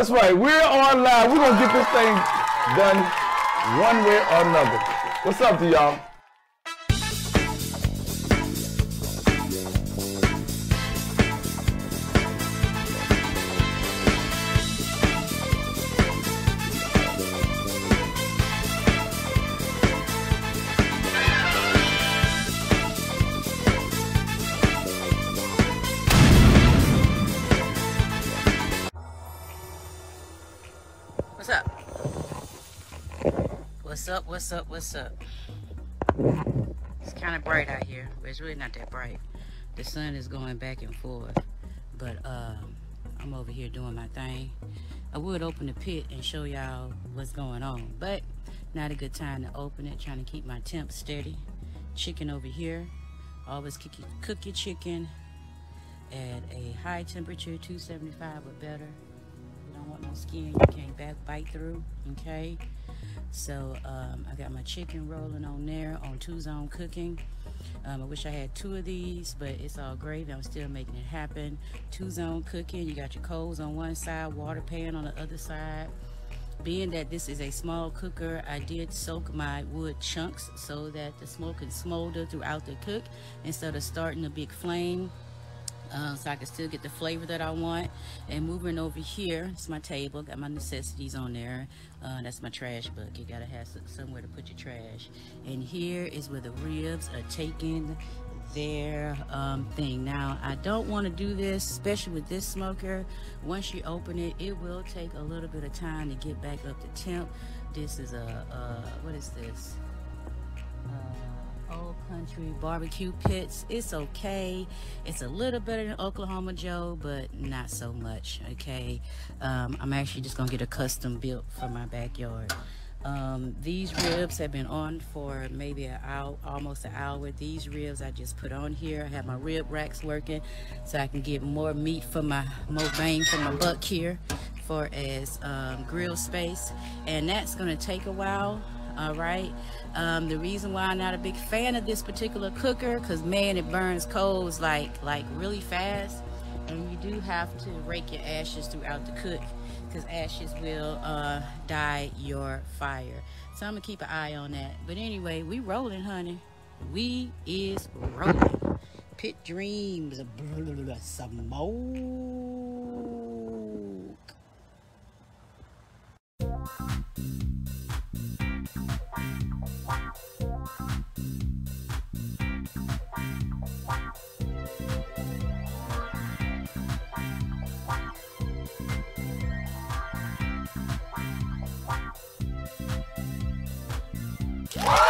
That's right. We're on live. We're gonna get this thing done one way or another. What's up to y'all? Up? What's up? What's up? What's up? It's kind of bright out here, but it's really not that bright. The sun is going back and forth, but um, I'm over here doing my thing. I would open the pit and show y'all what's going on, but not a good time to open it. Trying to keep my temp steady. Chicken over here. Always cook your, cook your chicken at a high temperature, 275 or better. Don't want no skin you can't back bite through. Okay. So um, I got my chicken rolling on there on two zone cooking. Um, I wish I had two of these, but it's all gravy. I'm still making it happen. Two zone cooking. You got your coals on one side, water pan on the other side. Being that this is a small cooker, I did soak my wood chunks so that the smoke can smolder throughout the cook instead of starting a big flame uh, so I can still get the flavor that I want. And moving over here, it's my table. Got my necessities on there. Uh, that's my trash bucket. You gotta have somewhere to put your trash. And here is where the ribs are taking their um, thing. Now, I don't want to do this, especially with this smoker. Once you open it, it will take a little bit of time to get back up to temp. This is a, uh, what is this? uh, Old Country Barbecue Pits. It's okay. It's a little better than Oklahoma Joe, but not so much. Okay. Um, I'm actually just gonna get a custom built for my backyard. Um, these ribs have been on for maybe an hour, almost an hour. These ribs I just put on here. I have my rib racks working so I can get more meat for my, more bang for my buck here for as um, grill space. And that's gonna take a while all right. Um, the reason why i'm not a big fan of this particular cooker because man it burns coals like like really fast. And you do have to rake your ashes throughout the cook because ashes will uh, dye your fire. So i'm gonna keep an eye on that. But anyway we rolling honey. We is rolling. Pit dreams. Some Woo!